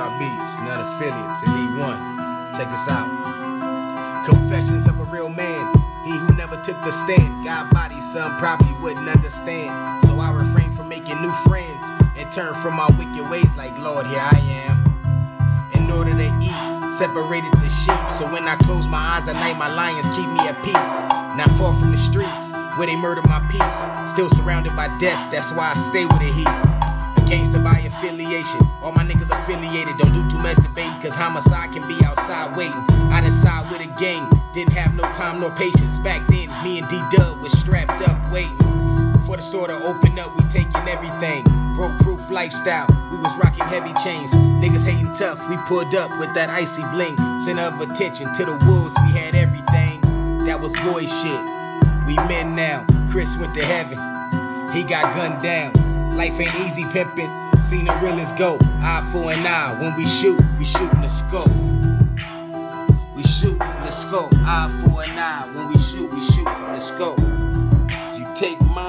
Sharp Beats, Nonaffiliates, elite one. Check this out. Confessions of a real man. He who never took the stand. God body, some probably wouldn't understand. So I refrain from making new friends and turn from my wicked ways like, Lord, here I am. In order to eat, separated the sheep. So when I close my eyes at night, my lions keep me at peace. Not far from the streets where they murder my peeps. Still surrounded by death, that's why I stay with the heat. Gangster by affiliation. All my niggas affiliated. Don't do too much debating, cause homicide can be outside waiting. I decide with a gang. Didn't have no time nor patience. Back then, me and D Dub was strapped up waiting. For the store to open up, we taking everything. Broke proof lifestyle, we was rocking heavy chains. Niggas hating tough, we pulled up with that icy bling. Center of attention to the wolves, we had everything. That was boy shit. We men now. Chris went to heaven, he got gunned down. Life ain't easy pimping. Seen the realest go. Eye for an eye. When we shoot, we shoot in the scope. We shoot in the scope, Eye for an eye. When we shoot, we shoot in the scope. You take mine,